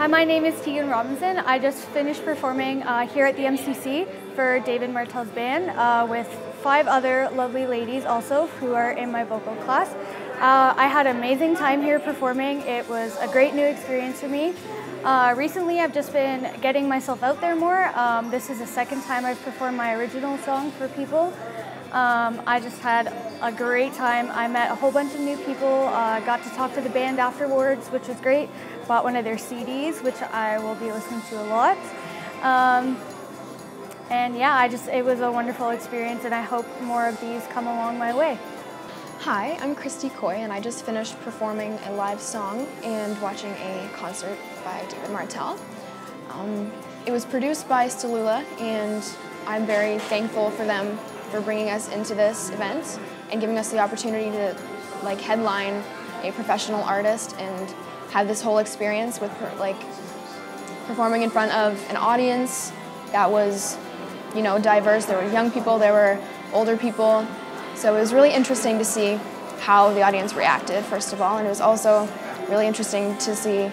Hi, my name is Teghan Robinson. I just finished performing uh, here at the MCC for David Martel's band uh, with five other lovely ladies also who are in my vocal class. Uh, I had an amazing time here performing. It was a great new experience for me. Uh, recently, I've just been getting myself out there more. Um, this is the second time I've performed my original song for people. Um, I just had a great time. I met a whole bunch of new people, uh, got to talk to the band afterwards, which was great. Bought one of their CDs, which I will be listening to a lot. Um, and yeah, I just it was a wonderful experience, and I hope more of these come along my way. Hi, I'm Cristy Kooy, and I just finished performing a live song and watching a concert by David Martel. Um, it was produced by Stellula, and I'm very thankful for them for bringing us into this event and giving us the opportunity to like headline a professional artist and have this whole experience with like performing in front of an audience that was you know diverse. There were young people there were older people. So it was really interesting to see how the audience reacted first of all. And it was also really interesting to see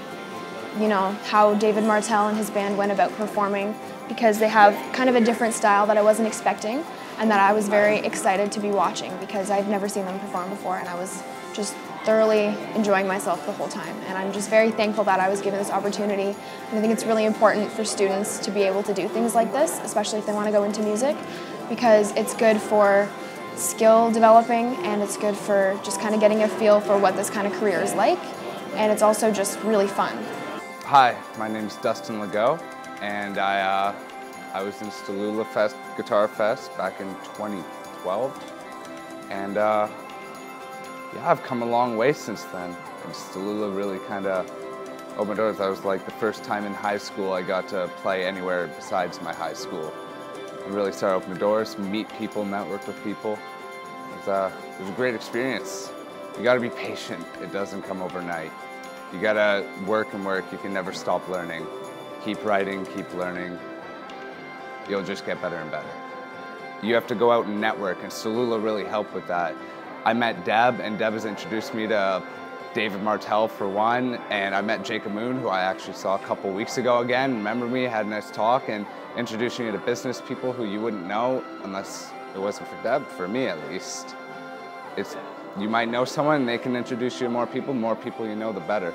you know how David Martel and his band went about performing because they have kind of a different style that I wasn't expecting and that I was very excited to be watching because I've never seen them perform before and I was just thoroughly enjoying myself the whole time. And I'm just very thankful that I was given this opportunity. And I think it's really important for students to be able to do things like this, especially if they want to go into music, because it's good for skill developing and it's good for just kind of getting a feel for what this kind of career is like. And it's also just really fun. Hi, my name is Dustin Legault, and I uh, I was in Stellula Fest, Guitar Fest back in 2012. And uh, yeah, I've come a long way since then. And Stellula really kind of opened doors. That was like the first time in high school I got to play anywhere besides my high school. And really started opening doors, meet people, network with people. It was, uh, it was a great experience. You gotta be patient. It doesn't come overnight. You gotta work and work. You can never stop learning. Keep writing, keep learning you'll just get better and better. You have to go out and network, and Stellula really helped with that. I met Deb, and Deb has introduced me to David Martel for one, and I met Jacob Moon, who I actually saw a couple weeks ago again. Remember me, had a nice talk, and introducing you to business people who you wouldn't know unless it wasn't for Deb, for me at least. It's, you might know someone, and they can introduce you to more people. More people you know, the better.